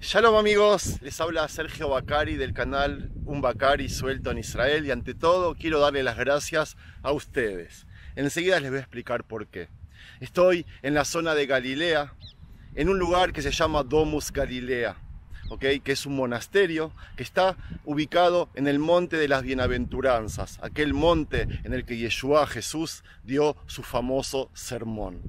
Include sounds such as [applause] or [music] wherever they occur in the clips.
Shalom amigos, les habla Sergio Bacari del canal Un Bacari suelto en Israel y ante todo quiero darle las gracias a ustedes. Enseguida les voy a explicar por qué. Estoy en la zona de Galilea, en un lugar que se llama Domus Galilea, ¿okay? que es un monasterio que está ubicado en el monte de las bienaventuranzas, aquel monte en el que Yeshua Jesús dio su famoso sermón.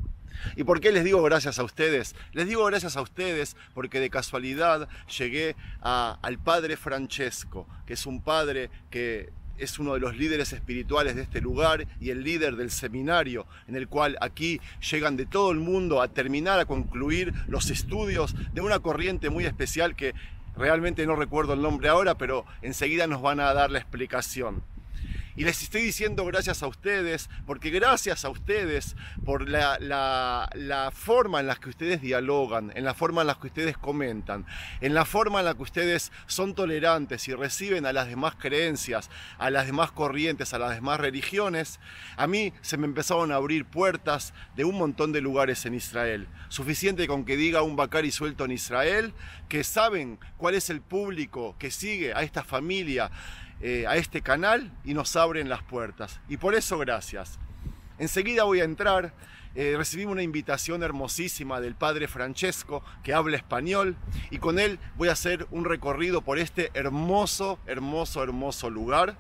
¿Y por qué les digo gracias a ustedes? Les digo gracias a ustedes porque de casualidad llegué al padre Francesco, que es un padre que es uno de los líderes espirituales de este lugar y el líder del seminario, en el cual aquí llegan de todo el mundo a terminar, a concluir los estudios de una corriente muy especial que realmente no recuerdo el nombre ahora, pero enseguida nos van a dar la explicación. Y les estoy diciendo gracias a ustedes, porque gracias a ustedes por la, forma en la que ustedes dialogan, en la forma en la que ustedes comentan, en la forma en la que ustedes son tolerantes y reciben a las demás creencias, a las demás corrientes, a las demás religiones, a mí se me empezaron a abrir puertas de un montón de lugares en Israel. Suficiente con que diga un Bacari suelto en Israel, que saben cuál es el público que sigue a esta familia eh, a este canal y nos abren las puertas. Y por eso gracias. Enseguida voy a entrar. Eh, recibí una invitación hermosísima del padre Francesco que habla español y con él voy a hacer un recorrido por este hermoso, hermoso, hermoso lugar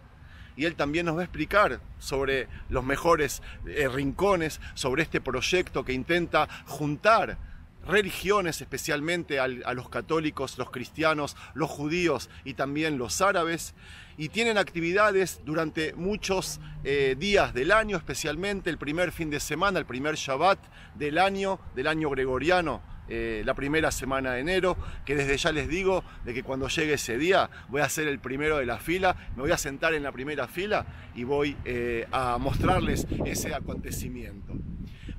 y él también nos va a explicar sobre los mejores eh, rincones, sobre este proyecto que intenta juntar religiones, especialmente a los católicos, los cristianos, los judíos y también los árabes, y tienen actividades durante muchos eh, días del año, especialmente el primer fin de semana, el primer Shabbat del año, del año gregoriano, eh, la primera semana de enero, que desde ya les digo de que cuando llegue ese día voy a ser el primero de la fila, me voy a sentar en la primera fila y voy eh, a mostrarles ese acontecimiento.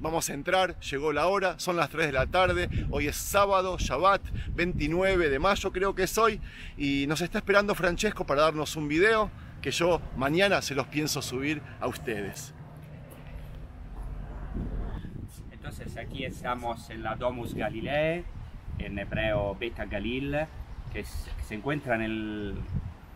Vamos a entrar, llegó la hora, son las 3 de la tarde, hoy es sábado, Shabbat, 29 de mayo creo que es hoy, y nos está esperando Francesco para darnos un video que yo mañana se los pienso subir a ustedes. Entonces aquí estamos en la Domus Galilee, en hebreo Beta Galil, que, se encuentra en el,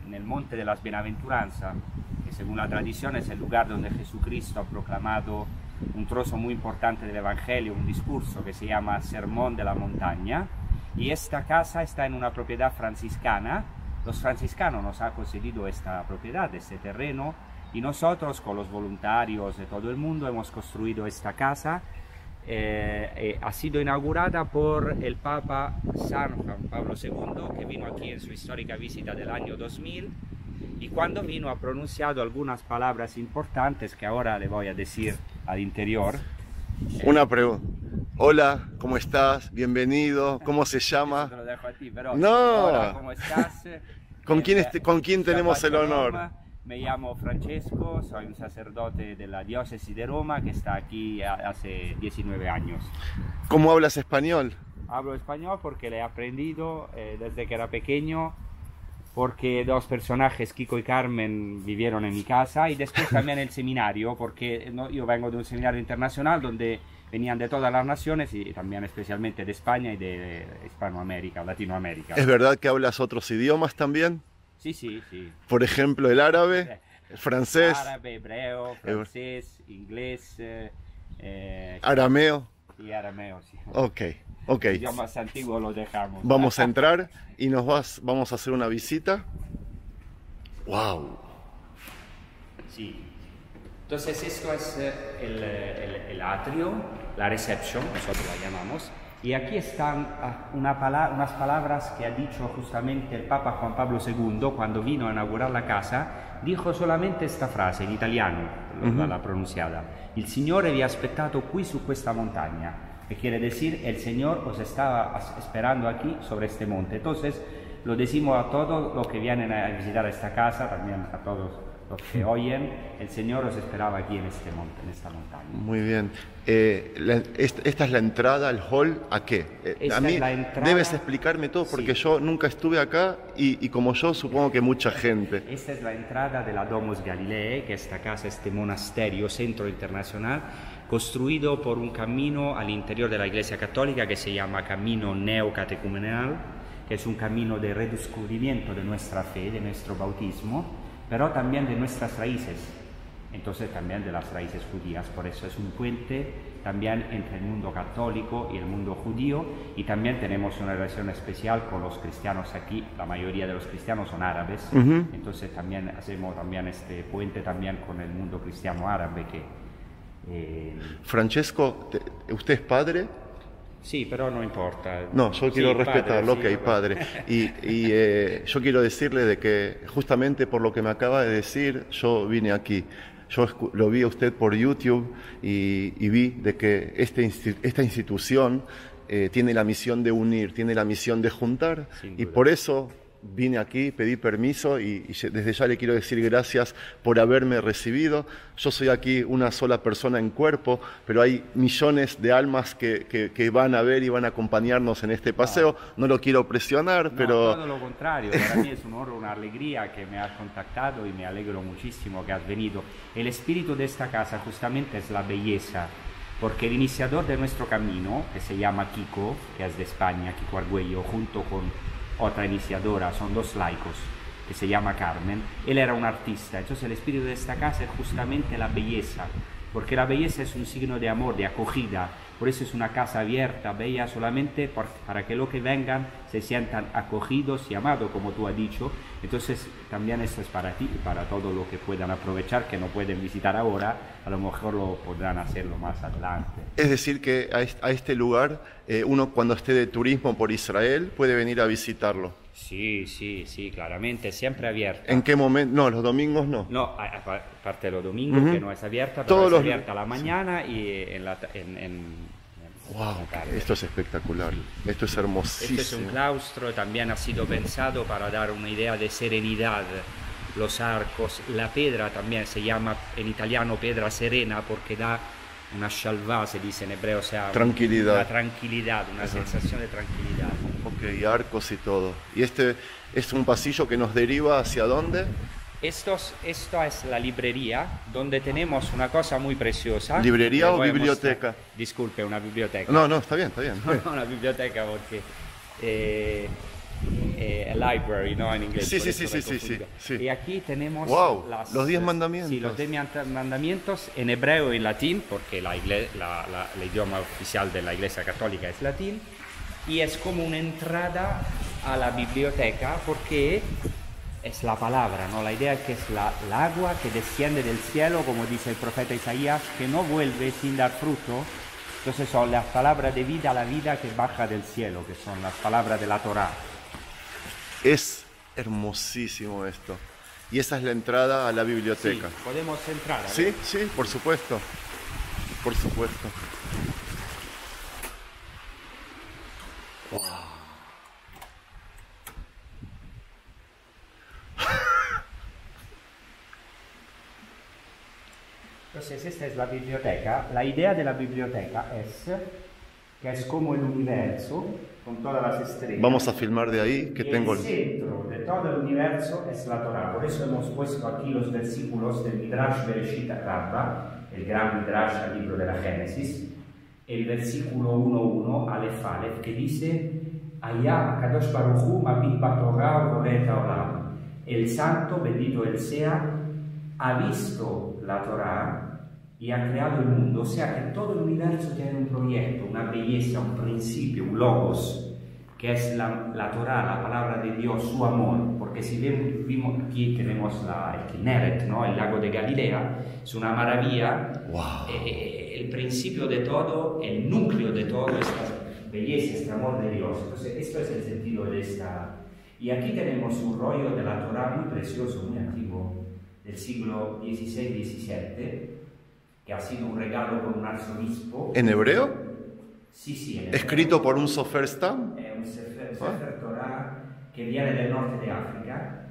en el monte de las bienaventuranzas, que según la tradición es el lugar donde Jesucristo ha proclamado un trozo muy importante del Evangelio, un discurso que se llama Sermón de la Montaña. Y esta casa está en una propiedad franciscana. Los franciscanos nos han concedido esta propiedad, este terreno, y nosotros con los voluntarios de todo el mundo hemos construido esta casa. Eh, eh, ha sido inaugurada por el Papa San Juan Pablo II, que vino aquí en su histórica visita del año 2000 y cuando vino ha pronunciado algunas palabras importantes que ahora le voy a decir al interior. Una pregunta. Hola, ¿cómo estás? Bienvenido. ¿Cómo se llama? Te lo dejo a ti, pero no. Hola, ¿cómo estás? [laughs] ¿Con quién, este, ¿con quién tenemos el honor? Me llamo Francesco, soy un sacerdote de la diócesis de Roma que está aquí hace 19 años. ¿Cómo hablas español? Hablo español porque le he aprendido eh, desde que era pequeño porque dos personajes, Kiko y Carmen, vivieron en mi casa y después también el seminario, porque yo vengo de un seminario internacional donde venían de todas las naciones y también especialmente de España y de Hispanoamérica, Latinoamérica. ¿Es verdad que hablas otros idiomas también? Sí, sí, sí. Por ejemplo, el árabe, el francés. Árabe, hebreo, francés, inglés. Eh, eh, arameo. Y arameo, sí. Ok. Ok. más antiguo lo dejamos. Vamos a entrar y nos vas, vamos a hacer una visita. ¡Wow! Sí. Entonces esto es eh, el, el, atrio, la recepción, nosotros la llamamos. Y aquí están ah, una unas palabras que ha dicho justamente el Papa Juan Pablo II cuando vino a inaugurar la casa. Dijo solamente esta frase en italiano, la pronunciada. El Signore vi ha aspettato qui su questa montagna que quiere decir el Señor os estaba esperando aquí sobre este monte. Entonces lo decimos a todos los que vienen a visitar esta casa, también a todos los que oyen, el Señor os esperaba aquí en este monte, en esta montaña. Muy bien. Eh, esta, es la entrada al hall, ¿a qué? Eh, a mí debes explicarme todo porque yo nunca estuve acá y, y, como yo supongo que mucha gente. Esta es la entrada de la Domus Galilei, que esta casa, este monasterio, centro internacional, construido por un camino al interior de la Iglesia Católica que se llama Camino Neocatecumenal que es un camino de redescubrimiento de nuestra fe, de nuestro bautismo, pero también de nuestras raíces, entonces también de las raíces judías. Por eso es un puente también entre el mundo católico y el mundo judío. Y también tenemos una relación especial con los cristianos aquí, la mayoría de los cristianos son árabes, entonces también hacemos también este puente también con el mundo cristiano árabe que... Eh, Francesco, ¿usted es padre? Sí, pero no importa. No, yo quiero respetarlo, ok, padre. Y, [laughs] eh, yo quiero decirle de que justamente por lo que me acaba de decir, yo vine aquí. Yo lo vi a usted por YouTube y, vi de que este, esta institución eh, tiene la misión de unir, tiene la misión de juntar y por eso vine aquí, pedí permiso y, desde ya le quiero decir gracias por haberme recibido. Yo soy aquí una sola persona en cuerpo, pero hay millones de almas que, que, van a ver y van a acompañarnos en este paseo. No lo quiero presionar, pero... Todo lo contrario, para mí es un honor, una alegría que me has contactado y me alegro muchísimo que has venido. El espíritu de esta casa justamente es la belleza porque el iniciador de nuestro camino, que se llama Kiko, que es de España, Kiko Argüello, junto con otra iniciadora, son dos laicos, que se llama Carmen. Él era un artista, entonces el espíritu de esta casa es justamente la belleza, porque la belleza es un signo de amor, de acogida, por eso es una casa abierta, bella solamente para que los que vengan se sientan acogidos y amados, como tú has dicho. Entonces también esto es para ti y para todos los que puedan aprovechar, que no pueden visitar ahora, a lo mejor lo podrán hacerlo más adelante. Es decir, que a este lugar eh, uno cuando esté de turismo por Israel puede venir a visitarlo. Sí, sí, sí, claramente, siempre abierto. ¿En qué momento? No, los domingos no. No, aparte de los domingos, que no es abierta, pero es abierta a la mañana y en la... En, wow, esto es espectacular, esto es hermosísimo. Este es un claustro, también ha sido pensado para dar una idea de serenidad. Los arcos, la piedra también se llama en italiano piedra serena porque da una shalva, se dice en hebreo, o sea, tranquilidad. una tranquilidad, una sensación de tranquilidad. Ok, arcos y todo. ¿Y este es un pasillo que nos deriva hacia dónde? Estos, esto es la librería, donde tenemos una cosa muy preciosa. ¿Librería o biblioteca? Disculpe, una biblioteca. No, no, está bien, está bien. No, [laughs] una biblioteca porque... Eh, eh, library, ¿no? En inglés. Sí, sí, sí, sí, sí, sí, Y aquí tenemos los diez mandamientos. Sí, los diez mandamientos en hebreo y latín, porque la, el idioma oficial de la Iglesia Católica es latín. Y es como una entrada a la biblioteca porque es la palabra, ¿no? La idea es que es la, el agua que desciende del cielo, como dice el profeta Isaías, que no vuelve sin dar fruto. Entonces son las palabras de vida la vida que baja del cielo, que son las palabras de la Torah. Es hermosísimo esto. Y esa es la entrada a la biblioteca. podemos entrar. Sí, sí, por supuesto. Por supuesto. Entonces, esta es la biblioteca. La idea de la biblioteca es que es como el universo con todas las estrellas. Vamos a filmar de ahí que tengo el centro de todo el universo es la Torah. Por eso hemos puesto aquí los versículos del Midrash Bereshit Rabba, el gran Midrash al libro de la Génesis, el versículo 1.1 Aleph Aleph que dice Allá Kadosh Baruchu Mabit Torah Olam. El santo, bendito él sea, ha visto la Torah y ha creado el mundo, o sea que todo el universo tiene un proyecto, una belleza, un principio, un logos, que es la, la Torah, la palabra de Dios, su amor, porque si vemos, aquí tenemos la, el Kinneret, ¿no? el lago de Galilea, es una maravilla, eh, el principio de todo, el núcleo de todo, esta belleza, este amor de Dios. Entonces, esto es el sentido de esta... Y aquí tenemos un rollo de la Torah muy precioso, muy antiguo, del siglo XVI-XVII, que ha sido un regalo con un arzobispo. ¿En hebreo? Sí, sí. En ¿Escrito por un Sofer Stam? un Sefer, ah. Torah que viene del norte de África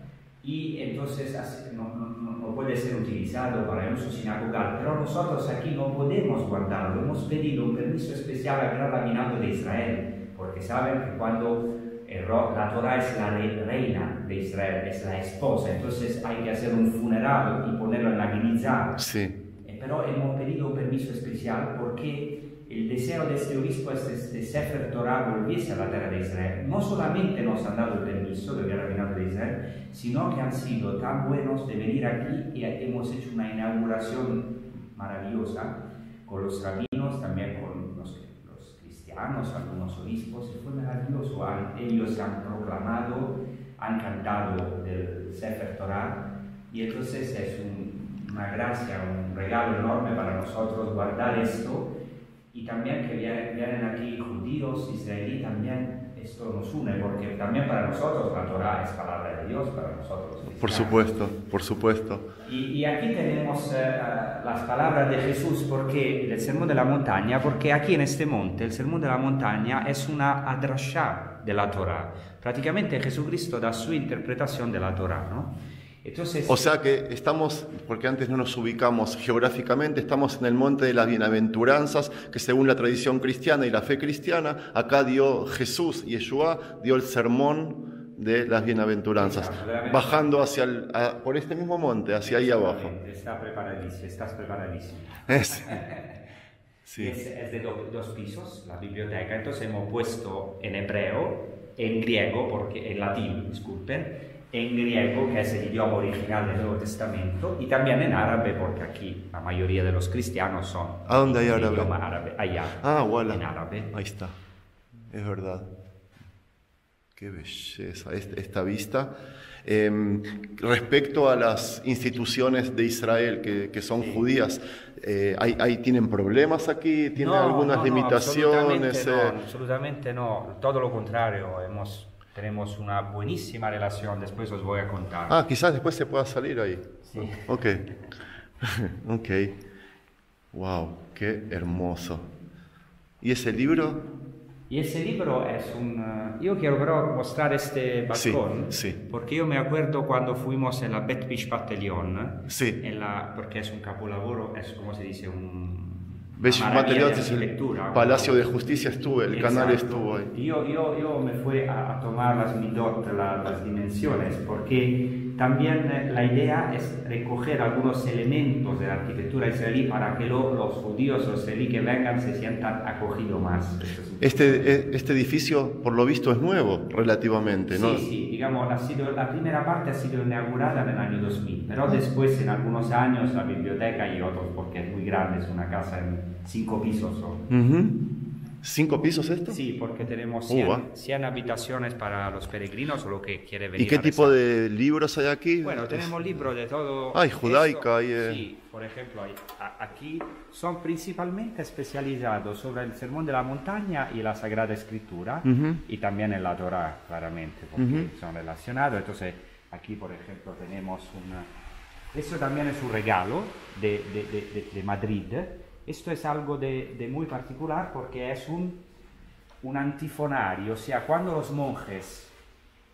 y entonces no, no, puede ser utilizado para el uso sinagogal, pero nosotros aquí no podemos guardarlo. Hemos pedido un permiso especial al gran rabinato de Israel, porque saben que cuando la Torah es la reina de Israel, es la esposa, entonces hay que hacer un funeral y ponerlo en la guinizá. Sí pero hemos pedido un permiso especial porque el deseo de este obispo es que este Sefer Torah volviese a la tierra de Israel. No solamente nos han dado el permiso de ver rabinato de Israel, sino que han sido tan buenos de venir aquí y hemos hecho una inauguración maravillosa con los rabinos, también con cristianos, algunos obispos, y fue maravilloso. Han- ellos han proclamado, han cantado del Sefer Torah, y entonces es un- una gracia, un regalo enorme para nosotros guardar esto y también que vienen, vienen aquí judíos, israelíes, también esto nos une, porque también para nosotros la Torah es palabra de Dios, para nosotros. Por supuesto, por supuesto. Y, y aquí tenemos eh, las palabras de Jesús porque el sermón de la montaña, porque aquí en este monte el sermón de la montaña es una adrashá de la Torah. Prácticamente Jesucristo da su interpretación de la Torah, ¿no? Entonces, O sea que estamos, porque antes no nos ubicamos geográficamente, estamos en el monte de las bienaventuranzas, que según la tradición cristiana y la fe cristiana, acá dio Jesús, Yeshua, dio el sermón de las bienaventuranzas, bajando hacia el- a- por este mismo monte, hacia ahí abajo. Está preparadísimo, estás preparadísimo. Es- [laughs] sí. Es, es de do- dos pisos la biblioteca, entonces hemos puesto en hebreo, en griego, porque en latín, disculpen, en griego, que es el idioma original del Nuevo Testamento, y también en árabe, porque aquí la mayoría de los cristianos son ¿A dónde hay árabe? idioma árabe, allá, Ah, voilà. en árabe. Ahí está. Es verdad. Qué belleza esta vista. Em, respecto a las instituciones de Israel que, que son judías, eh, ¿hay, hay- ¿tienen problemas aquí? ¿Tienen No, algunas no, no, limitaciones? absolutamente no, eh? absolutamente no, todo lo contrario, hemos, tenemos una buenísima relación, después os voy a contar. Ah, quizás después se pueda salir ahí. Sí. [laughs] Ok. [laughs] ok. Wow, qué hermoso. ¿Y ese libro? Y ese libro es un... eh, Yo quiero pero mostrar este Sí, balcón, sí. porque yo me acuerdo cuando fuimos en la Bet Battalion, Sí. en la, porque es un capolavoro, es como se dice, un... Besh una maravilla Material de es el Palacio de Justicia estuvo, el canal Exacto. estuvo ahí. Yo, yo, yo me fui a, a tomar las midot, la- las dimensiones, porque también eh, la idea es recoger algunos elementos de la arquitectura israelí para que lo- los judíos, los israelíes que vengan se sientan acogidos más. Este, e- este edificio, por lo visto, es nuevo relativamente, ¿no? Sí, sí, digamos, ha sido, la primera parte ha sido inaugurada en el año 2000, pero después en algunos años la biblioteca y otros, porque es muy grande, es una casa en cinco pisos. son. Ujú. ¿Cinco pisos esto? Sí, porque tenemos Uh, 100, va. 100 habitaciones para los peregrinos o lo que quiere venir ¿Y qué a tipo de libros hay aquí? Bueno, tenemos libros de todo. Hay judaica, hay, eh. Sí, por ejemplo, hay- aquí son principalmente especializados sobre el Sermón de la Montaña y la Sagrada Escritura, Ujú. y también en la Torah, claramente, porque Ujú. son relacionados. Entonces, aquí, por ejemplo, tenemos una... Esto también es un regalo de- de- de- de Madrid. Esto es algo de, de muy particular porque es un, un antifonario, o sea, cuando los monjes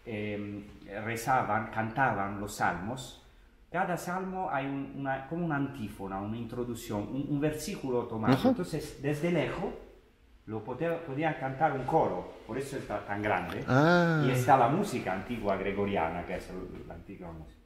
eh, rezaban, cantaban los salmos, cada salmo hay un- una, como una antífona, una introducción, un, un versículo tomado. Ajá. Entonces, desde lejos, lo podían cantar un coro, por eso está tan grande. Ah, Y está la música antigua gregoriana, que es la antigua música.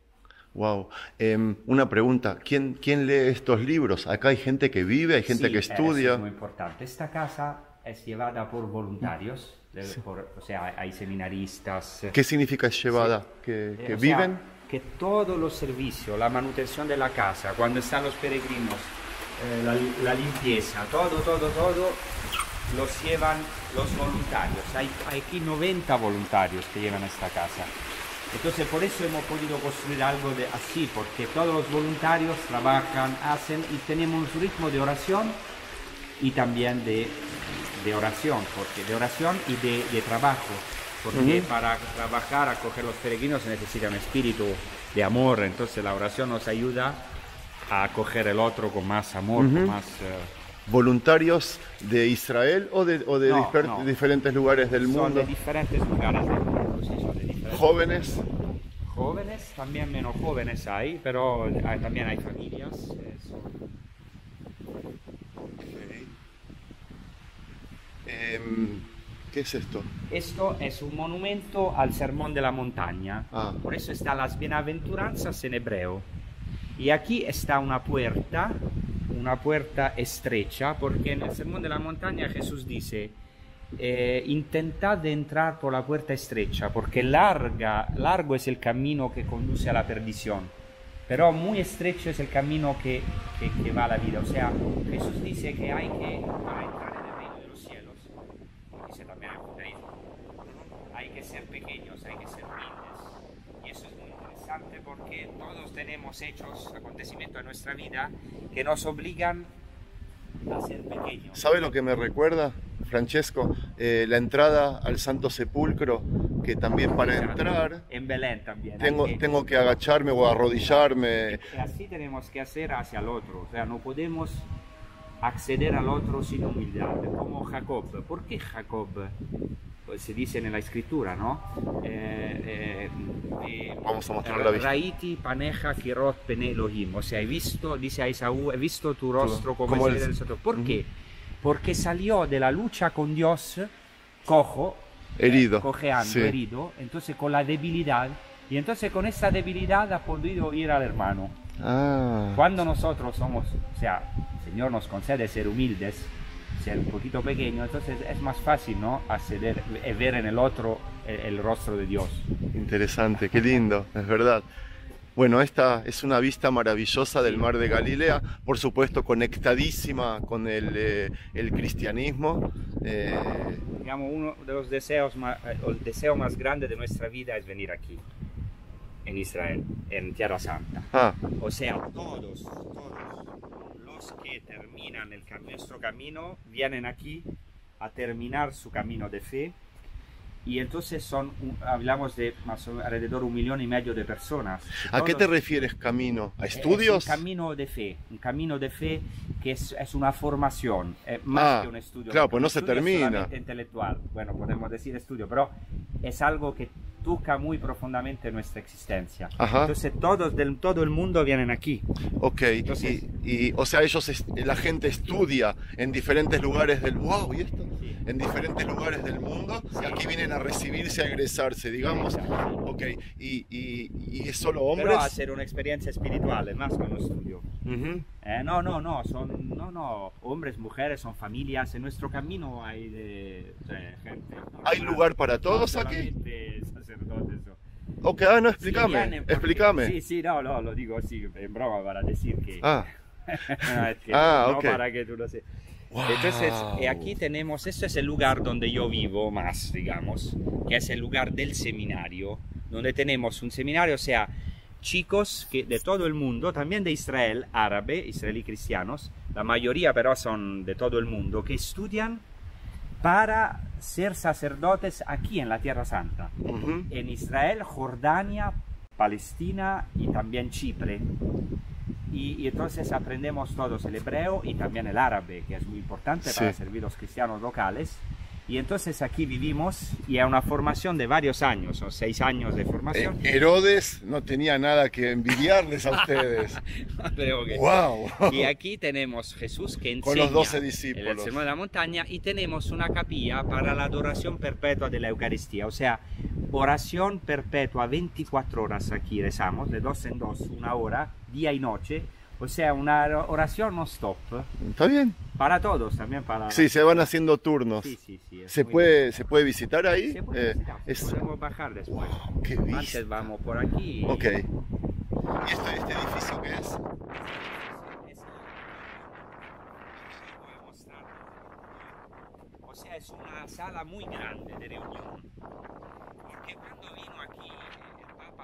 Wow. Em, una pregunta, ¿quién, ¿quién lee estos libros? Acá hay gente que vive, hay gente Sí, que estudia. Es muy importante. Esta casa es llevada por voluntarios, de- por- o sea, hay seminaristas. ¿Qué significa llevada? ¿Que, Eh, que sea, viven? que todos los servicios, la manutención de la casa, cuando están los peregrinos, eh, la, la limpieza, todo, todo, todo, los llevan los voluntarios. Hay, hay aquí 90 voluntarios que llevan esta casa. Entonces por eso hemos podido construir algo de así, porque todos los voluntarios trabajan, hacen y tenemos un ritmo de oración y también de, de oración, porque de oración y de, de trabajo, porque para trabajar, acoger los peregrinos se necesita un espíritu de amor, entonces la oración nos ayuda a acoger el otro con más amor, con más... eh, ¿Voluntarios de Israel o de, o de No, no. diferentes lugares del son mundo? de diferentes lugares del mundo, sí, son de ¿Jóvenes? jóvenes, también menos jóvenes hay, pero hay- también hay familias. eh, son- Em, ¿Qué es esto? Esto es un monumento al Sermón de la Montaña. Ah. Por eso está las bienaventuranzas en hebreo. Y aquí está una puerta una puerta estrecha, porque en el Sermón de la Montaña Jesús dice, eh, intentad entrar por la puerta estrecha, porque larga, largo es el camino que conduce a la perdición, pero muy estrecho es el camino que, que, que va a la vida. O sea, Jesús dice que hay que, para entrar en el reino de los cielos, lo dice también el judaísmo, hay que ser pequeños, hay que ser humildes. Y eso es muy interesante porque todos tenemos hechos, acontecimientos en nuestra vida que nos obligan a ser pequeños. ¿Sabe lo que me recuerda, Francesco? Eh, la entrada al Santo Sepulcro, que también para entrar En Belén también. tengo, tengo que agacharme o arrodillarme. Así tenemos que hacer hacia el otro. O sea, no podemos acceder al otro sin humildad, como Jacob. ¿Por qué Jacob? Pues se dice en la escritura, ¿no? Eh, eh, eh, Vamos a mostrar la vista. Raiti paneja kirot pene Elohim. O sea, he visto, dice a Esaú, he visto tu rostro como, como el el- cielo del sol. ¿Por qué? Porque salió de la lucha con Dios cojo, Herido. cojeando, Sí. herido, entonces con la debilidad, y entonces con esta debilidad ha podido ir al hermano. Ah, Cuando nosotros somos, o sea, el Señor nos concede ser humildes, ser un poquito pequeños, entonces es más fácil, ¿no? Acceder y ver en el otro el, el rostro de Dios. interesante, qué lindo, es verdad. Bueno, esta es una vista maravillosa del mar de Galilea, por supuesto conectadísima con el, eh, el cristianismo. eh, Digamos, uno de los deseos más, eh, el deseo más grande de nuestra vida es venir aquí, en Israel, en Tierra Santa. ah, O sea, todos, todos los que terminan el nuestro camino vienen aquí a terminar su camino de fe y entonces son, hablamos de más o menos alrededor un millón y medio de personas. ¿a qué te refieres camino? ¿A es estudios? un camino de fe, un camino de fe que es, es una formación, eh, más Ah, que un estudio. claro, pues no se es termina. intelectual, bueno, podemos decir estudio, pero es algo que toca muy profundamente nuestra existencia. Ajá. Entonces todos del todo el mundo vienen aquí. Ok, Entonces- y, y, o sea, ellos, la gente estudia en diferentes lugares del... ¡Wow! ¿Y esto? Sí. En diferentes lugares del mundo y aquí vienen a recibirse, a egresarse, digamos. Exacto. Ok, y, y, y es solo Pero hombres. hacer una experiencia espiritual, es más que un estudio. Ujú. Eh, no, no, no, son no, no, hombres, mujeres, son familias. En nuestro camino hay de, de gente. ¿no? ¿Hay No, lugar para no todos aquí? solamente sacerdotes. o- Ok, ah, no, Sí, explícame, vienen porque- explícame. Sí, sí, no, no, lo digo así, en broma para decir que. Ah, No, [laughs] es que Ah, no para que tú lo sepas. Entonces, eh, aquí tenemos, esto es el lugar donde yo vivo más, digamos, que es el lugar del seminario, donde tenemos un seminario, o sea, chicos que de todo el mundo, también de Israel, árabe, israelí cristianos, la mayoría pero son de todo el mundo, que estudian para ser sacerdotes aquí en la Tierra Santa, en Israel, Jordania, Palestina y también Chipre. Y, y entonces aprendemos todos el hebreo y también el árabe, que es muy importante para servir los cristianos locales. Y entonces aquí vivimos y es una formación de varios años, son seis años de Eh, formación. Herodes no tenía nada que envidiarles a ustedes. [laughs] Creo que- ¡Wow! Y aquí tenemos Jesús que enseña Con los 12 en el discípulos. Sermón de la Montaña y tenemos una capilla para la adoración perpetua de la Eucaristía, o sea, oración perpetua 24 horas aquí rezamos, de dos en dos, una hora, día y noche, o sea, una oración no stop ¿Está bien? para todos, también para... Sí, se van haciendo turnos. Sí, sí, sí, ¿Se puede, ¿Se puede visitar ahí? Se puede Eh, visitar, es- podemos bajar después. Wow, qué vista. Antes vamos por aquí. y- Ok. ¿Y este, este edificio qué es? O sea, es una sala muy grande de reunión. Porque cuando vino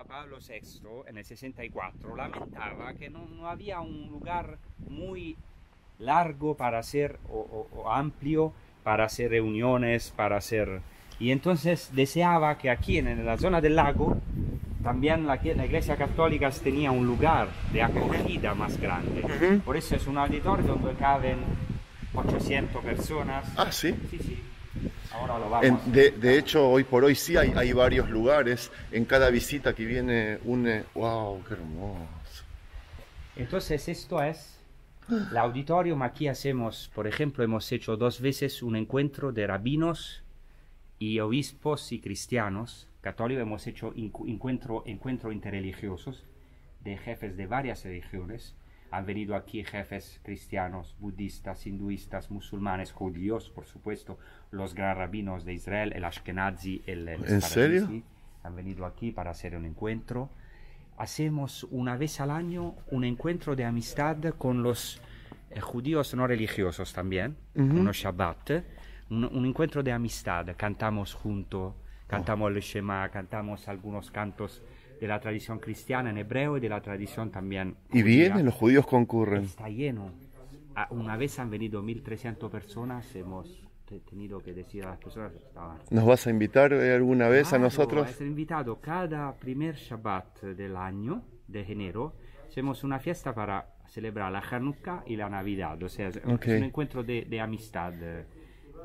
Papa Pablo VI en el 64, lamentaba que no, no había un lugar muy largo para hacer, o, o- o amplio, para hacer reuniones, para hacer... Y entonces deseaba que aquí en la zona del lago también la, la Iglesia Católica tenía un lugar de acogida más grande. Por eso es un auditorio donde caben 800 personas. Ah, sí. Sí, sí. En- de, de hecho, hoy por hoy sí hay, hay varios lugares. En cada visita que viene une. ¡Wow! ¡Qué hermoso! Entonces esto es el auditorium. Aquí hacemos, por ejemplo, hemos hecho dos veces un encuentro de rabinos y obispos y cristianos católicos. Hemos hecho encu- encuentro, encuentro interreligiosos de jefes de varias religiones. Han venido aquí jefes cristianos, budistas, hinduistas, musulmanes, judíos, por supuesto, los gran rabinos de Israel, el Ashkenazi, el, el ¿En serio? Han venido aquí para hacer un encuentro. Hacemos una vez al año un encuentro de amistad con los eh, judíos no religiosos también, unos Shabbat, un, un encuentro de amistad. Cantamos juntos, cantamos el Shema, cantamos algunos cantos de la tradición cristiana en hebreo y de la tradición también. Y judía. vienen, los judíos concurren. Está lleno. Una vez han venido 1.300 personas, hemos te- tenido que decir a las personas que estaban ¿Nos vas a invitar eh, alguna vez a Claro, nosotros? Es invitado cada primer Shabbat del año, de enero, hacemos una fiesta para celebrar la Hanukkah y la Navidad. O sea, es Ok. un encuentro de, de amistad. eh,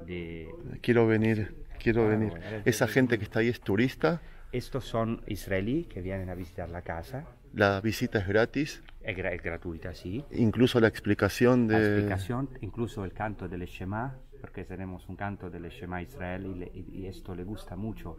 De... Quiero venir, quiero Claro, venir. Esa gente que está ahí es turista, Estos son israelíes que vienen a visitar la casa. la visita es gratis, Es, gra- es gratuita, sí. incluso la explicación La de... explicación, incluso el canto del Shema, porque tenemos un canto del Shema Israel y, le- y- esto le gusta mucho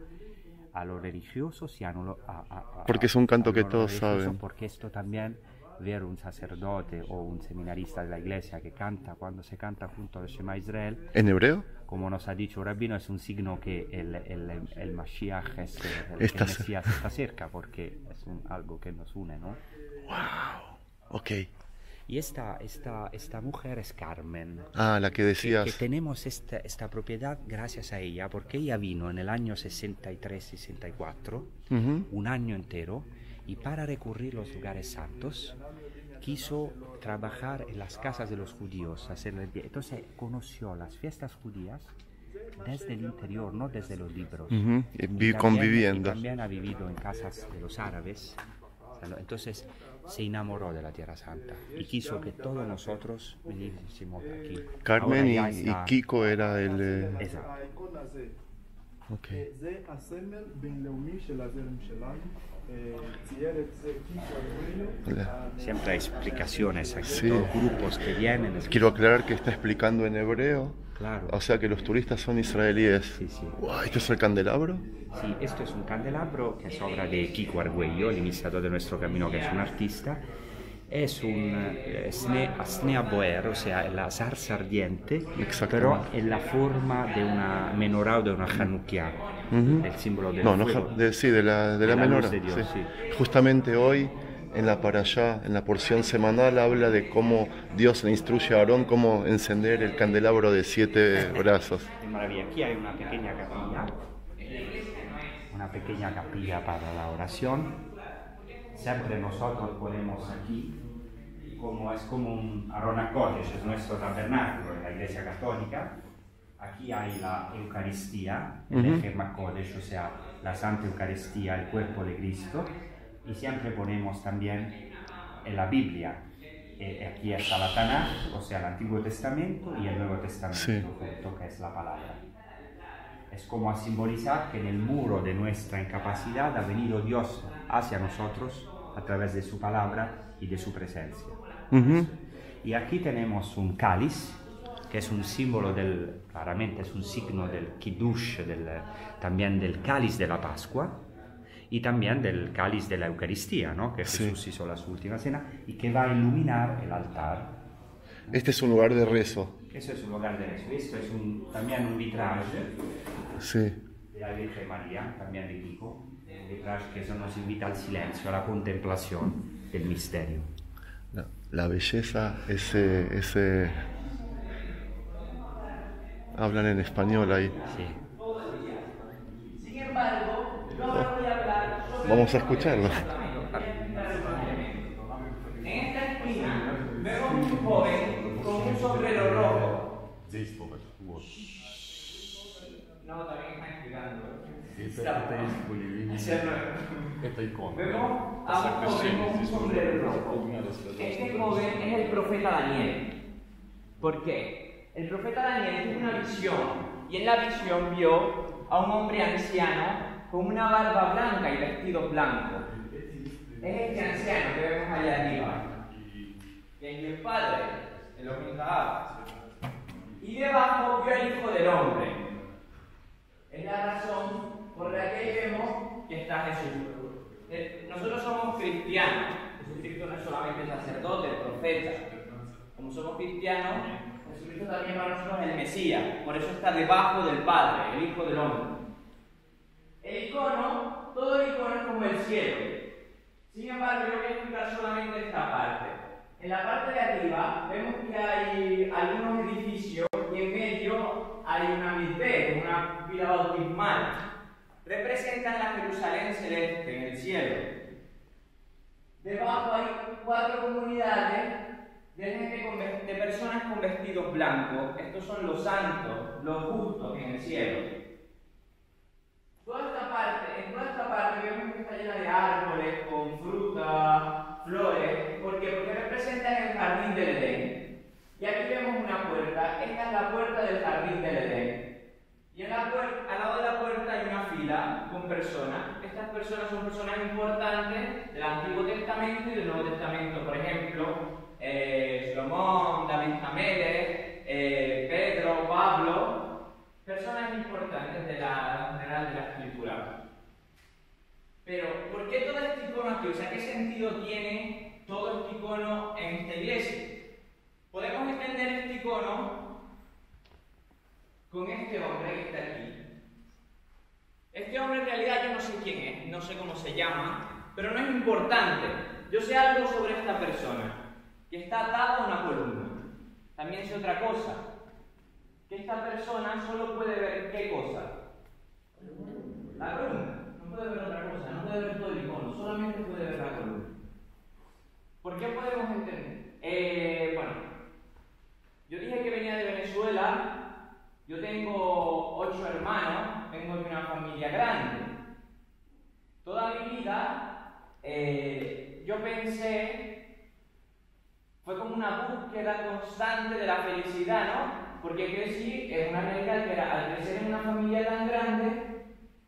a los religiosos y a, lo- a- a- Porque es un canto que todos saben. Porque esto también, ver un sacerdote o un seminarista de la iglesia que canta cuando se canta junto al Shema Israel, ¿En hebreo? Como nos ha dicho rabino, es un signo que el, el, el Mashiach, es, el, Está el Mesías está cerca, porque es un- algo que nos une, ¿no? Ok. Y esta, esta, esta mujer es Carmen. Ah, la que que, decías. que tenemos esta, esta propiedad gracias a ella, porque ella vino en el año 63-64, Ujú. un año entero, y para recurrir los lugares santos, quiso trabajar en las casas de los judíos, hacer limpieza. Entonces conoció las fiestas judías desde el interior, no desde los libros. Ujú, y Y también- conviviendo. Y también ha vivido en casas de los árabes. Entonces se enamoró de la Tierra Santa y quiso que todos nosotros viniésemos aquí. Carmen y, y Kiko era el... eh, Exacto. האיקון הזה, ok. זה הסמל בינלאומי של הזרם שלנו. אה, צייר את זה קיקו ארמניו. La- Siempre hay explicaciones aquí, Sí. todos grupos que vienen. es- Quiero aclarar que está explicando en hebreo, Claro. o sea que los turistas son israelíes. Sí, sí. Guau, ¿Esto es el candelabro? Sí, esto es un candelabro que es obra de Kiko Argüello, el iniciador de nuestro camino, que es un artista. Es un eh, sne, snea boer, o sea, la zarza ardiente, pero en la forma de una menorá o de una Hanukkah, Ujú. el símbolo del No, no, fuego. de- sí, de la, de la la de Dios, sí. sí. Justamente hoy, en la para allá, en la porción semanal, habla de cómo Dios le instruye a Aarón cómo encender el candelabro de siete brazos. [laughs] Qué maravilla. Aquí hay una pequeña capilla, una pequeña capilla para la oración. Siempre nosotros ponemos aquí, como es como un Arona Kodesh, es nuestro tabernáculo en la Iglesia Católica. Aquí hay la Eucaristía, el Kodesh, o sea, la Santa Eucaristía, el cuerpo de Cristo. Y siempre ponemos también en la Biblia. Eh, aquí está la Tanakh, o sea, el Antiguo Testamento y el Nuevo Testamento, Sí. junto, que es la palabra. Es como a simbolizar que en el muro de nuestra incapacidad ha venido Dios hacia nosotros a través de su palabra y de su presencia. Ujú. Y aquí tenemos un cáliz, que es un símbolo del, claramente es un signo del kiddush, del, también del cáliz de la Pascua y también del cáliz de la Eucaristía, ¿no? que Sí. Jesús hizo la su última cena y que va a iluminar el altar. Este es un lugar de rezo. Eso es un lugar de eso. Esto es un- también un vitraje Sí. de la Virgen María, también de Kiko, un vitraje que eso nos invita al silencio, a la contemplación del misterio. La, belleza, ese, ese... Hablan en español ahí. Sí. Vamos a escucharlo. En esta esquina vemos un joven con un sombrero rojo. No, también está explicando. Es. Vemos a un joven con un sombrero rojo. Este joven es el profeta Daniel. ¿Por qué? El profeta Daniel tuvo una visión y en la visión vio a un hombre anciano con una barba blanca y vestido blanco. Es este anciano que vemos allá arriba. Y en el Padre, en los Y debajo vio al Hijo del Hombre. Es la razón por la que vemos que está Jesús. Eh, Nosotros somos cristianos. Jesucristo no es solamente sacerdote, profeta. Como somos cristianos, Jesucristo también para nosotros es el Mesías, por eso está debajo del Padre, el Hijo del Hombre. El icono, todo el icono es como el cielo. Sin embargo, yo voy a explicar solamente esta parte. En la parte de arriba vemos que hay algunos edificios y en medio hay una misbeh, una vida bautismal. Representan la Jerusalén celeste en el cielo. Debajo hay cuatro comunidades de, gente con de personas con vestidos blancos. Estos son los santos, los justos en el cielo. Toda esta parte, en toda esta parte vemos que está llena de árboles, con fruta, flores, ¿por qué? Porque representan el jardín del Edén. Y aquí vemos una puerta, esta es la puerta del jardín del Edén. Y la puer- al lado de la puerta hay una fila con personas. Estas personas son personas importantes del Antiguo Testamento y del Nuevo Testamento. Por ejemplo, eh, Salomón, David Amelech, eh, Pedro, Pablo, personas importantes de la general de la escritura. Pero, ¿por qué todo este icono aquí? O sea, ¿qué sentido tiene todo este icono en esta iglesia? Podemos entender este icono con este hombre que está aquí. Este hombre en realidad yo no sé quién es, no sé cómo se llama, pero no es importante. Yo sé algo sobre esta persona, que está atada a una columna. También sé otra cosa, que esta persona solo puede ver qué cosa. La columna. No puede ver otra cosa, no puede ver todo el icono, solamente puede ver la columna. ¿Por qué podemos entender? Eh, bueno, yo dije que venía de Venezuela, yo tengo ocho hermanos, vengo de una familia grande. Toda mi vida fue como una búsqueda constante de la felicidad, ¿no? Porque crecí en una realidad que era, al crecer en una familia tan grande,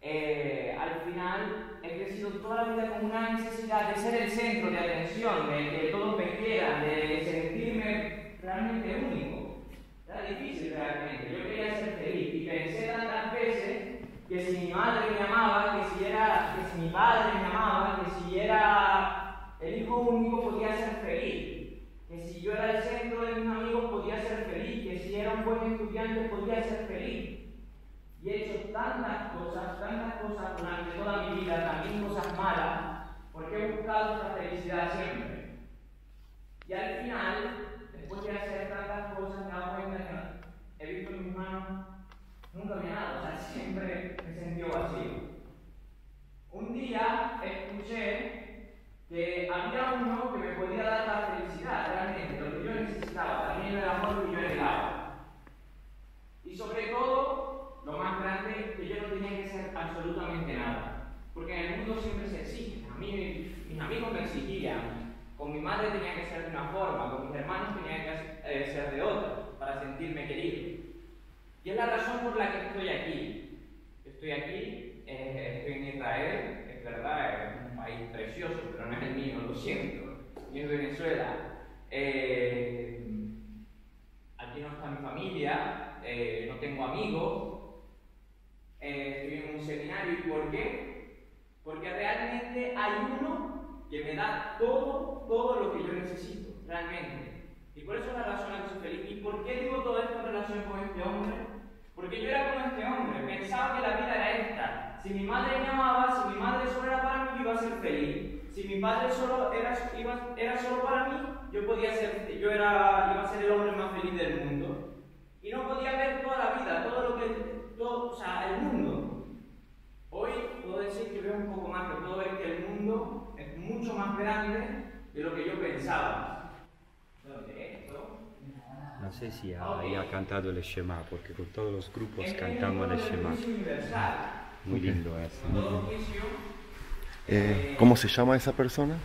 eh, al final he crecido toda la vida con una necesidad de ser el centro de atención, de que todos me quieran, de sentirme realmente único. Era difícil realmente, yo quería ser feliz y pensé tantas veces que si mi madre me amaba, que si, era, que si mi padre me hijo único podía ser feliz, que si yo era el centro de mis amigos podía ser feliz, que si era un buen estudiante podía ser feliz. Y he hecho tantas cosas, tantas cosas durante toda mi vida, también cosas malas, porque he buscado esta felicidad siempre. Y al final, después de hacer tantas cosas, me he dado cuenta que he visto en mis manos, nunca había nada, o sea, siempre me sentí vacío. Un día escuché que había uno que me podía dar la felicidad, realmente, lo que yo necesitaba, también el amor que yo necesitaba. Y sobre todo, lo más grande que yo no tenía que ser absolutamente nada. Porque en el mundo siempre se exige. A mí, mis amigos me exigían. Con mi madre tenía que ser de una forma, con mis hermanos tenía que eh, ser de otra, para sentirme querido. Y es la razón por la que estoy aquí. Estoy aquí, eh, estoy en Israel, es verdad, es país precioso, pero no es el mío, lo siento. Yo es Venezuela. Eh, aquí no está mi familia, eh, no tengo amigos, eh, estoy en un seminario. ¿Y por qué? Porque realmente hay uno que me da todo, todo lo que yo necesito, realmente. Y por eso es la razón a que soy feliz. ¿Y por qué digo todo esto en relación con este hombre? Porque yo era como este hombre, pensaba que la vida era esta. Si mi madre me amaba, si mi madre solo era para mí, yo iba a ser feliz. Si mi padre solo era, iba- era solo para mí, yo podía ser, yo era, iba a ser el hombre más feliz del mundo. Y no podía ver toda la vida, todo lo que, todo, o sea, el mundo. Hoy puedo decir que veo un poco más, que puedo ver que el mundo es mucho más grande de lo que yo pensaba. ¿Dónde esto? No sé si ahí ha cantado el Shema, porque con todos los grupos Es cantamos el el Shema. Muy lindo eso. Eh, ¿Cómo se llama esa persona?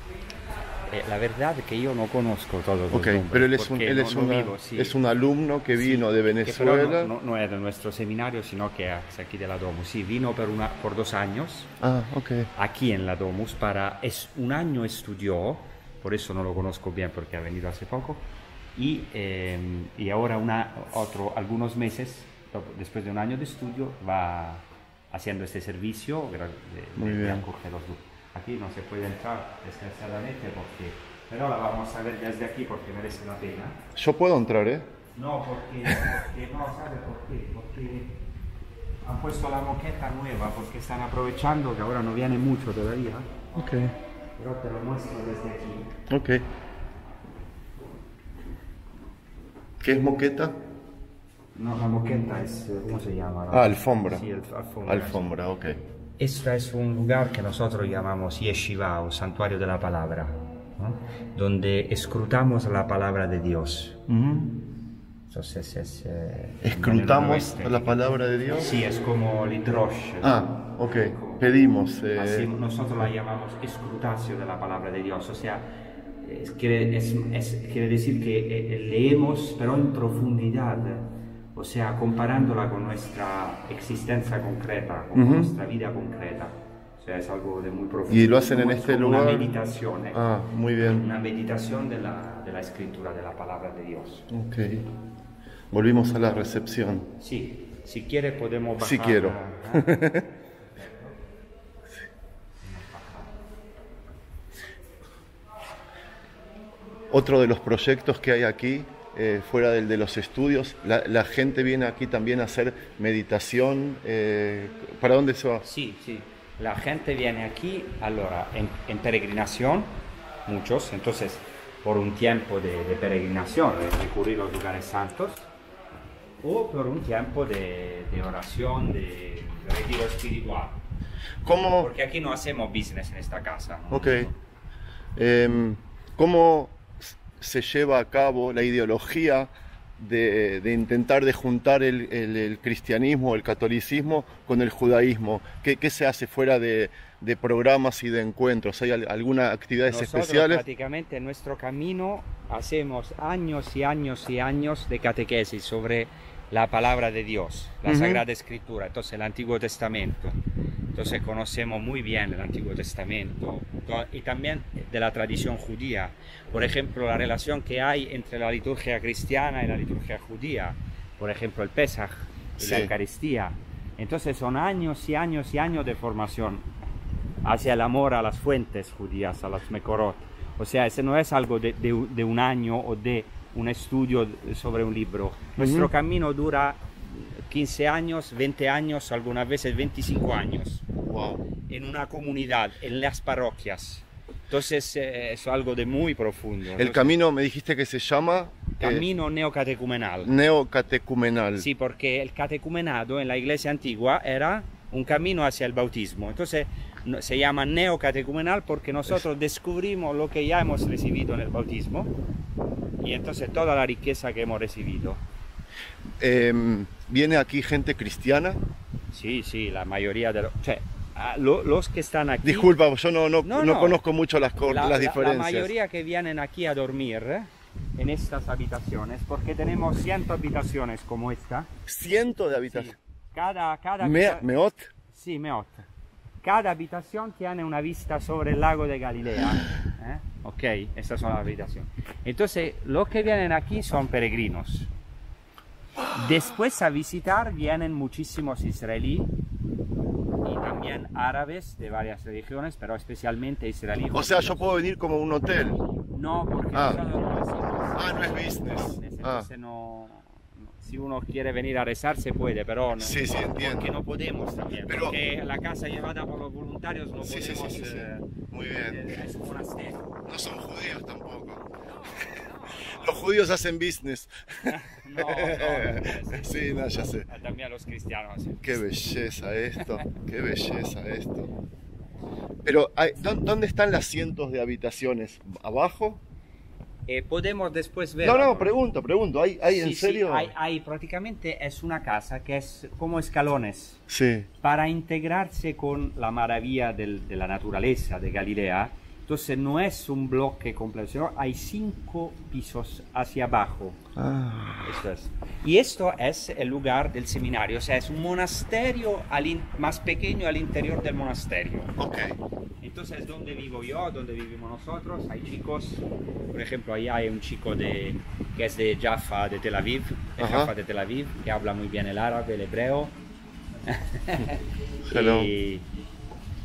Eh, la verdad que yo no conozco todos los Ok, nombres, pero él es un, él no- es no una- vivo, sí. es un alumno que Sí, vino de que pero Venezuela. no, no- es de nuestro seminario, sino que es aquí de la Domus. Sí, vino por, una, por dos años Ah, ok. aquí en la Domus para es un año estudió, por eso no lo conozco bien porque ha venido hace poco y, eh, y ahora una, otro, algunos meses después de un año de estudio va haciendo este servicio de, Muy de- de. Aquí no se puede entrar desgraciadamente porque Pero la vamos a ver desde aquí porque merece la pena. Yo puedo entrar, ¿eh? No, porque, porque no, ¿sabe por qué? Porque han puesto la moqueta nueva, porque están aprovechando que ahora no viene mucho todavía. Ok. Pero te lo muestro desde aquí. Ok. ¿Qué es moqueta? No, la moqueta es, ¿cómo se llama? Ah, alfombra. Sí, el- alfombra. Alfombra, ok. Esto es un lugar que nosotros llamamos Yeshiva o Santuario de la Palabra, ¿no? donde escrutamos la palabra de Dios. Entonces es... eh, ¿Escrutamos en el la palabra de Dios? Sí, es como l'hidrosh. Ah, ok. Pedimos. eh, Así nosotros la llamamos escrutacio de la palabra de Dios. O sea, es- quiere, es- es- quiere decir que eh, leemos pero en profundidad. O sea, comparándola con nuestra existencia concreta, con Ujú. nuestra vida concreta. O sea, es algo de muy profundo. ¿Y lo hacen en este lugar? Una meditación. ¿eh? Ah, muy bien. Una meditación de la, de la escritura, de la palabra de Dios. Ok. Volvimos a la recepción. Sí, si quiere podemos bajar. [laughs] Sí quiero. Otro de los proyectos que hay aquí, eh, fuera del de los estudios, la, la gente viene aquí también a hacer meditación. eh, ¿Para dónde se va? Sí, sí. La gente viene aquí, allora, en, en peregrinación, muchos, entonces, por un tiempo de, de peregrinación, de recurrir a los lugares santos, o por un tiempo de, de oración, de, de retiro espiritual. ¿Cómo, Porque aquí no hacemos business en esta casa. ¿no? ok. Em, ¿Cómo se lleva a cabo la ideología de, de intentar de juntar el, el- el cristianismo, el catolicismo con el judaísmo? ¿Qué, qué se hace fuera de, de programas y de encuentros? ¿Hay al- alguna actividades Nosotros especiales? prácticamente en nuestro camino hacemos años y años y años de catequesis sobre la palabra de Dios, la. Sagrada Escritura, entonces el Antiguo Testamento. Entonces conocemos muy bien el Antiguo Testamento to- y también de la tradición judía. Por ejemplo, la relación que hay entre la liturgia cristiana y la liturgia judía. Por ejemplo, el Pesaj y la. Eucaristía. Entonces son años y años y años de formación hacia el amor a las fuentes judías, a las Mekorot. O sea, ese no es algo de, de un año o de un estudio sobre un libro. Nuestro camino dura 15 años, 20 años, algunas veces 25 años Wow. en una comunidad, en las parroquias. Entonces eh, es algo de muy profundo. El camino me dijiste que se llama eh, camino neocatecumenal. neocatecumenal. Sí, porque el catecumenado en la iglesia antigua era un camino hacia el bautismo. Entonces no- se llama neocatecumenal porque nosotros descubrimos lo que ya hemos recibido en el bautismo y entonces toda la riqueza que hemos recibido. Em, ¿Viene aquí gente cristiana? Sí, sí, la mayoría de los... o sea, lo- los que están aquí... Disculpa, yo no, no, No, no no. conozco mucho las, la, las la- diferencias. la mayoría que vienen aquí a dormir ¿eh? en estas habitaciones, porque tenemos 100 habitaciones como esta. Ciento de Sí, habitaciones. cada, cada Me- meot. Sí, meot. Cada habitación tiene una vista sobre el lago de Galilea. ¿eh? Ok, estas son las habitaciones. Entonces, los que vienen aquí son peregrinos. Después a visitar vienen muchísimos israelíes y también árabes de varias religiones, pero especialmente israelíes. O sea, yo puedo venir como un hotel. No, porque Ah. no Ah, no es business. Ah. entonces no- no- si uno quiere venir a rezar se puede, pero no. Sí, sí. Porque no podemos también, Pero- porque la casa llevada por los voluntarios no Sí, podemos. sí, sí, eh, Muy bien. eh, es un monasterio. No son judíos tampoco. Los judíos hacen business. [laughs] No, no, Sí, no, ya sé. También los cristianos. hacen. Qué belleza esto, qué belleza esto. Pero, hay- ¿dó- ¿dónde están las cientos de habitaciones? ¿Abajo? Eh, podemos después ver. No, no, pregunto, pregunto. ¿Hay, hay en Sí, sí, serio? hay, hay prácticamente es una casa que es como escalones. Sí. para integrarse con la maravilla del- de la naturaleza de Galilea. Entonces no es un bloque completo, sino hay cinco pisos hacia abajo. Ah, Esto es. Y esto es el lugar del seminario, o sea, es un monasterio al más pequeño al interior del monasterio. ok. Entonces, donde vivo yo, donde vivimos nosotros, hay chicos, por ejemplo, ahí hay un chico de, que es de Jaffa, de Tel Aviv, de Ajá. Jaffa de Tel Aviv, que habla muy bien el árabe, el hebreo. Hello. [laughs] y,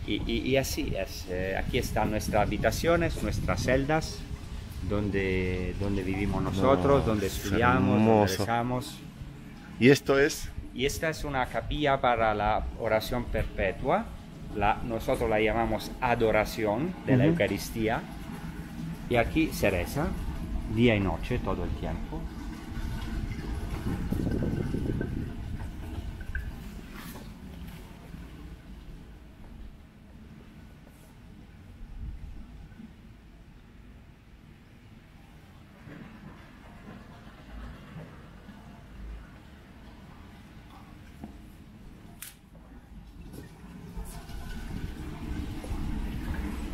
y- y- y así es. eh, aquí están nuestras habitaciones, nuestras celdas. donde, donde vivimos nosotros, donde es estudiamos, donde rezamos. Y esto es, Y esta es una capilla para la oración perpetua. La, nosotros la llamamos adoración de la Ujú. Eucaristía. Y aquí se reza día y noche todo el tiempo.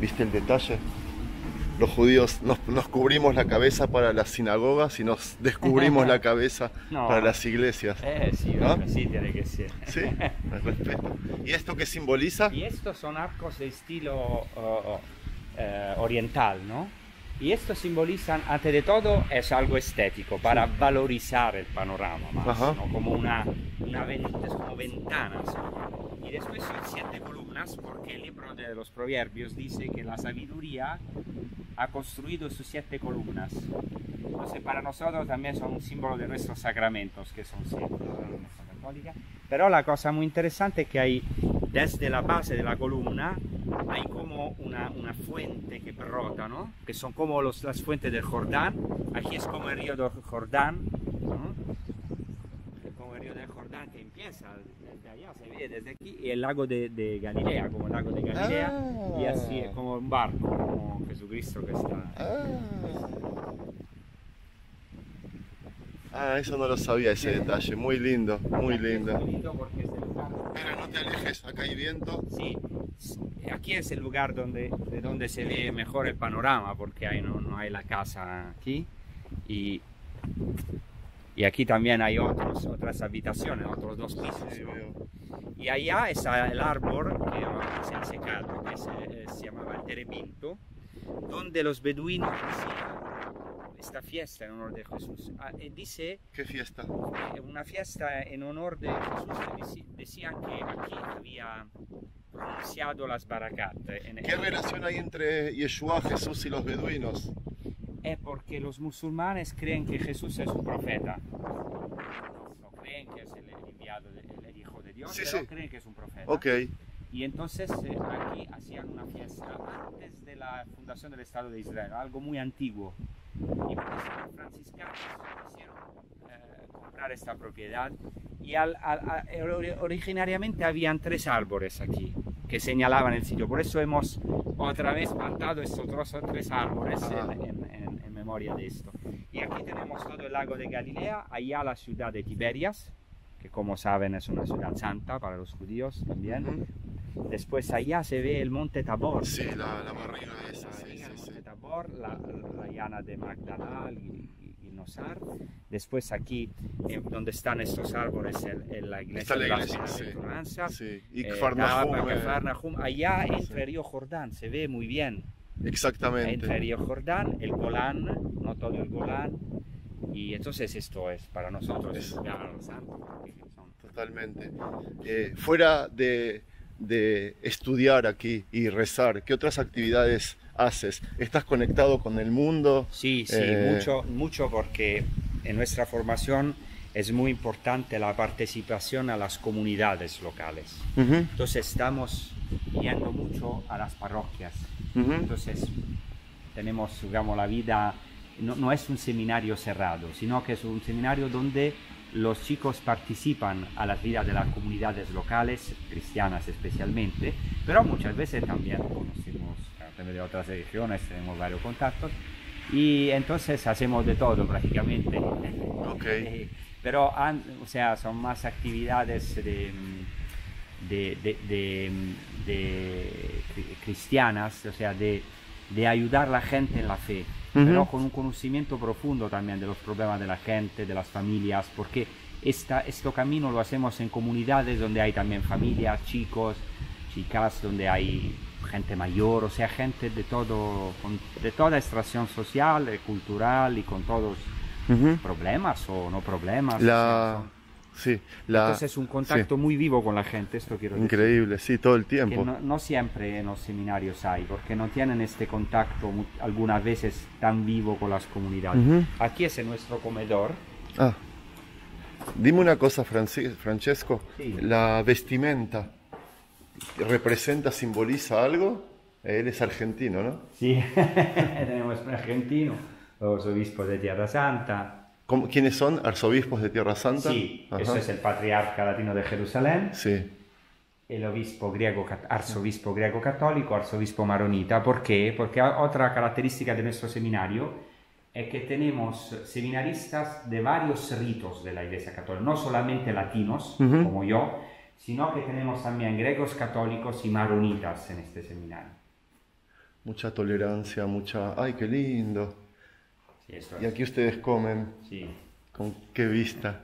¿Viste el detalle? Los judíos nos, nos cubrimos la cabeza para las sinagogas y nos descubrimos la [laughs] cabeza No. para las iglesias. Eh, sí, ¿No? así tiene que ser. Sí, respeto. ¿Y esto qué simboliza? Y estos son arcos de estilo oh, eh, oriental, ¿no? Y estos simbolizan, ante de todo, es algo estético, para valorizar el panorama más. ¿no? Como una, una ven- como ventanas. ¿no? Y después son siete columnas, porque el libro de los proverbios dice que la sabiduría ha construido sus siete columnas. Entonces, para nosotros también son un símbolo de nuestros sacramentos, que son siete, católica. Pero la cosa muy interesante es que hay, desde la base de la columna, hay como una, una fuente que brota, ¿no? Que son como los- las fuentes del Jordán. Aquí es como el río del Jordán, ¿no? Como el río del Jordán que empieza desde allá, se ve desde aquí, y el lago de, de Galilea, como el lago de Galilea, y así es como un barco, como Jesucristo que está... Ah, eso no lo sabía, ese detalle. Muy lindo, muy Aquí es lindo. muy lindo porque es el lugar Pero no te alejes, acá hay viento. Sí, aquí es el lugar donde, de donde se ve mejor el panorama, porque ahí no, no hay la casa aquí. Y, y aquí también hay otros, otras habitaciones, otros dos pisos. ¿no? Y allá está el árbol que ahora se ha secado, que se, eh, se llamaba el terebinto, donde los beduinos hacían esta fiesta en honor de Jesús. Ah, y dice ¿Qué fiesta? eh, una fiesta en honor de Jesús. Decían que aquí había pronunciado las barakat. En, ¿Qué relación hay entre Yeshua, Jesús y los beduinos? Es porque los musulmanes creen que Jesús es un profeta. No creen que es el enviado, de- el hijo de Dios, Sí, pero sí. creen que es un profeta. Ok, Y entonces eh, aquí hacían una fiesta antes de la fundación del Estado de Israel, algo muy antiguo. Y los franciscanos quisieron eh, comprar esta propiedad. Y al- al- a- originariamente habían tres árboles aquí que señalaban el sitio. Por eso hemos otra vez plantado estos dos o tres árboles en- en- en memoria de esto. Y aquí tenemos todo el lago de Galilea, allá la ciudad de Tiberias, que como saben es una ciudad santa para los judíos también. Después allá se ve el monte Tabor. sí, la, la barriga esa, La sí, sí, sí. monte Tabor, la, la llana de Magdala y, y- y Nosar. Después aquí, en donde están estos árboles, el- el- la iglesia Está la de iglesia, sí. Bienaventuranzas. Sí, y Eh, Kfarnahum, eh. Allá entra el río Jordán, se ve muy bien. Entra el exactamente. río Jordán, el Golán, no todo el Golán. Y entonces esto es para nosotros Es- un lugar santo. porque son- Totalmente. Eh, fuera de, de estudiar aquí y rezar, ¿qué otras actividades haces? ¿Estás conectado con el mundo? Sí, sí, Eh, mucho, mucho porque en nuestra formación es muy importante la participación a las comunidades locales. Ujú, Entonces estamos yendo mucho a las parroquias. Ujú. Entonces tenemos, digamos, la vida, no, no es un seminario cerrado, sino que es un seminario donde los chicos participan a la vida de las comunidades locales, cristianas especialmente, pero muchas veces también conocemos gente de otras religiones, tenemos varios contactos, y entonces hacemos de todo prácticamente. Eh, [laughs] Pero, o sea, son más actividades de, de, de- de- de cri- cristianas, o sea, de, de ayudar a la gente en la fe, Ujú. pero con un conocimiento profundo también de los problemas de la gente, de las familias, porque esta, este camino lo hacemos en comunidades donde hay también familias, chicos, chicas, donde hay gente mayor, o sea, gente de, todo, de toda extracción social, eh, cultural y con todos Ujú. problemas o no problemas. o La... sea, Sí, la, Entonces es un contacto sí, muy vivo con la gente, esto quiero decir. increíble, sí, todo el Que tiempo. no, no siempre en los seminarios hay, porque no tienen este contacto algunas veces tan vivo con las comunidades. Ujú. Aquí es en nuestro comedor. Ah, dime una cosa, Franci- Francesco, Sí. la vestimenta representa, simboliza algo. Él es argentino, ¿no? Sí, [laughs] tenemos un argentino, los obispos de Tierra Santa. ¿Cómo- ¿Quiénes son? ¿Arzobispos de Tierra Santa? Sí, Ajá. eso es el patriarca latino de Jerusalén, Sí, el obispo griego, arzobispo griego católico, arzobispo maronita. ¿Por qué? Porque otra característica de nuestro seminario es que tenemos seminaristas de varios ritos de la Iglesia Católica, no solamente latinos, Ujú. como yo, sino que tenemos también griegos católicos y maronitas en este seminario. mucha tolerancia, mucha... ¡Ay, qué lindo! Sí, esto Y es. aquí ustedes comen, Sí. con qué vista.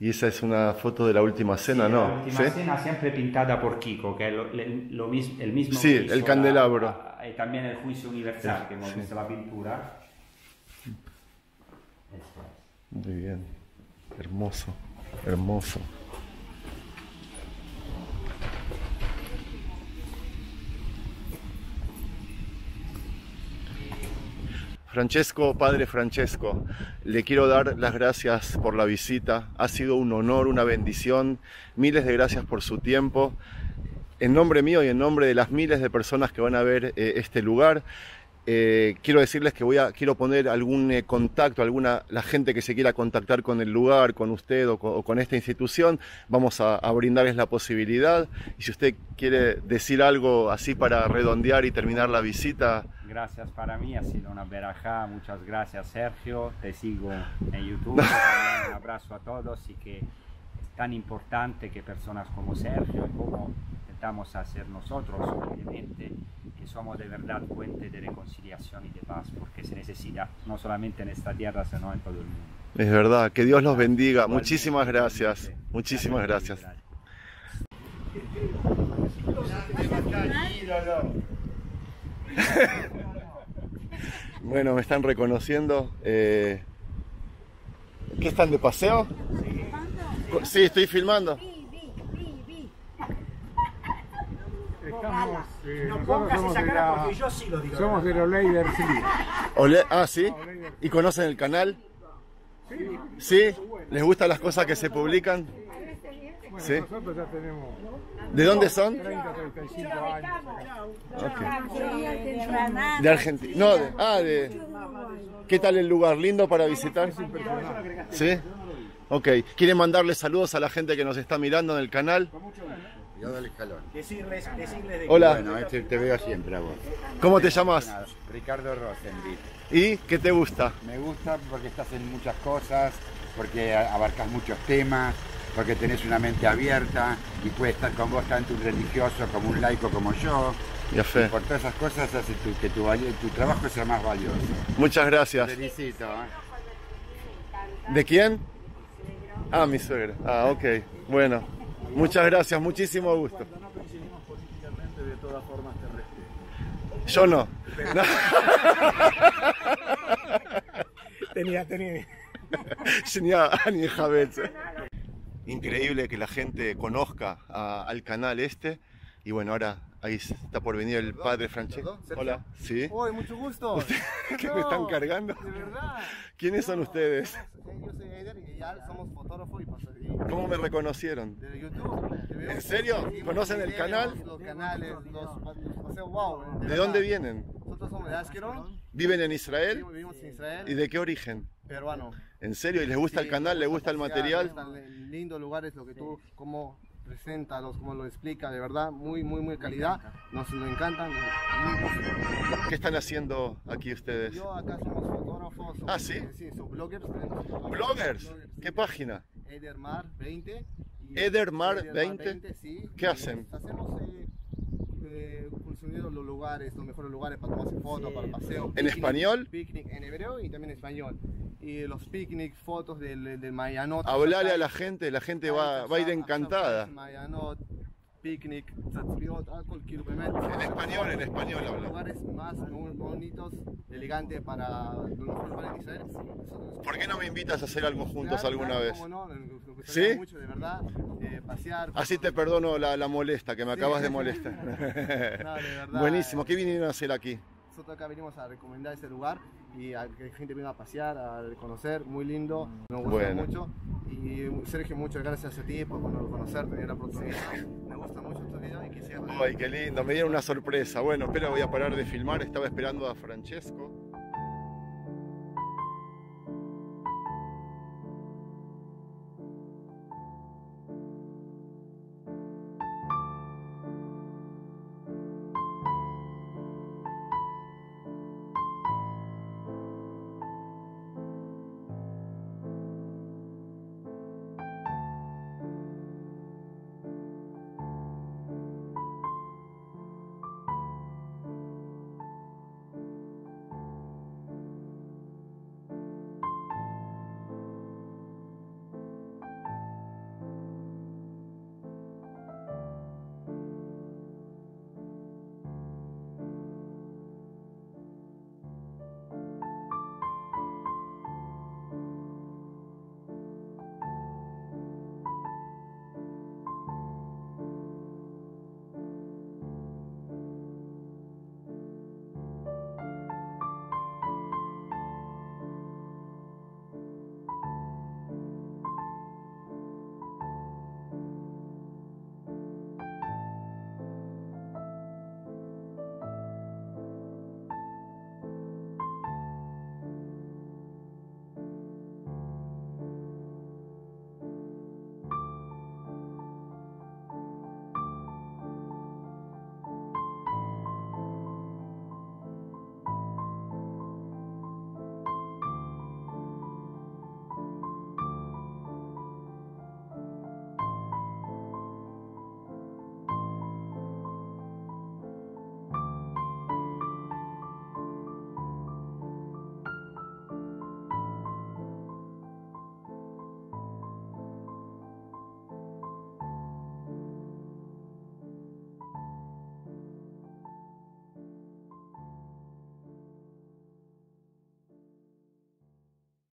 Y esa es una foto de la última cena, Sí, ¿no? La última ¿Sí? cena siempre pintada por Kiko, que es lo, lo mis- el mismo Sí, el candelabro. la- y también el juicio universal, que hemos Sí. visto la pintura. Es. Muy bien. Hermoso, hermoso. Francesco, padre Francesco, le quiero dar las gracias por la visita. Ha sido un honor, una bendición. Miles de gracias por su tiempo. En nombre mío y en nombre de las miles de personas que van a ver eh, este lugar, eh, quiero decirles que voy a, quiero poner algún eh, contacto, alguna, la gente que se quiera contactar con el lugar, con usted o con, o con esta institución, vamos a, a brindarles la posibilidad. Y si usted quiere decir algo así para redondear y terminar la visita, Gracias para mí, ha sido una verajá. Muchas gracias, Sergio. Te sigo en YouTube. [laughs] Un abrazo a todos y que es tan importante que personas como Sergio y como intentamos hacer nosotros, obviamente, que somos de verdad puente de reconciliación y de paz, porque se necesita no solamente en esta tierra, sino en todo el mundo. es verdad, que Dios los bendiga. Igualmente, Muchísimas gracias, igualmente. muchísimas gracias. Bueno, me están reconociendo. eh, ¿Qué están de paseo? Sí, estoy filmando. Estamos, eh, No nosotros pongas somos esa de cara la- porque yo sí lo digo. Somos de [laughs] ah, sí. ¿Y conocen el canal? Sí. ¿Les gustan las cosas que se publican? Bueno, Sí. nosotros ya tenemos ¿De dónde son? 30, 35 años. acá. De Argentina. No, de, ah, de. ¿Qué tal el lugar? ¿Lindo para visitar? ¿Sí? Ok. ¿Quieren mandarle saludos a la gente que nos está mirando en el canal? Yo del escalón. Decirles, decirles de Hola, Bueno, este te veo siempre a vos. ¿cómo te llamas? Ricardo Rosenblit. ¿Y qué te gusta? Me gusta porque estás en muchas cosas, porque abarcas muchos temas, porque tenés una mente abierta y puedes estar con vos tanto un religioso como un laico como yo. Ya fe. Por todas esas cosas hace tu- que tu, tu trabajo sea más valioso. Muchas gracias. Felicito. ¿eh? ¿De quién? Ah, mi suegra. Ah, ok. Bueno, muchas gracias, muchísimo gusto. No coincidimos políticamente, de todas formas te respeto. Yo no. [laughs] Tenía, tenía. Ni a- ni a Javets. Increíble que la gente conozca a- al canal este. Y bueno, ahora ahí está por venir el padre Francesco. Hola, sí. Hoy, mucho gusto. [laughs] ¿Qué me están cargando? De verdad. ¿Quiénes son ustedes? Yo soy Eider y ya somos fotógrafos y pasadores. ¿Cómo me reconocieron? De YouTube. ¿En serio? ¿Conocen el canal? Los canales, los. O sea, wow. ¿De dónde vienen? Nosotros somos de Askeron. ¿Viven en Israel? Vivimos en Israel. ¿Y de qué origen? Peruano. ¿En serio? ¿Y les gusta el canal? ¿Les gusta el material? están Lindos lugares, lo que tú, cómo presenta, los, cómo lo explica, de verdad, muy, muy, muy calidad. Nos, nos encantan. ¿Qué están haciendo aquí ustedes? Yo acá somos fotógrafos. somos, Ah, ¿sí? eh, Sí, somos bloggers. tenemos- ¿Bloggers? ¿Qué página? Edermar 20. y- Edermar 20. sí. ¿Qué Y hacen? Hacemos eh, eh, los lugares, los mejores lugares para tomarse fotos, para el paseo. ¿En picnic, español? Picnic en hebreo y también en español. Y los picnics, fotos del, del Mayanot. Hablarle a la gente, la gente va, va a ir encantada. Mayanot, picnic, comer. En español, en español Los habla. lugares más bonitos, elegantes para ¿Por qué no me invitas a hacer algo juntos alguna vez? ¿Sí? mucho, de verdad, eh, pasear. Así te perdono la, la molesta, que me acabas de [laughs] molestar. Buenísimo, eh. ¿qué vinieron a hacer aquí? Nosotros acá venimos a recomendar este lugar y a que gente venga a pasear, a conocer, muy lindo, nos gusta Bueno. mucho. Y Sergio, muchas gracias a ti por cono- conocerte, tener la oportunidad. Me gusta mucho tu video y quisiera... Ay, qué lindo, me dieron una sorpresa. Bueno, espera, voy a parar de filmar. Estaba esperando a Francesco.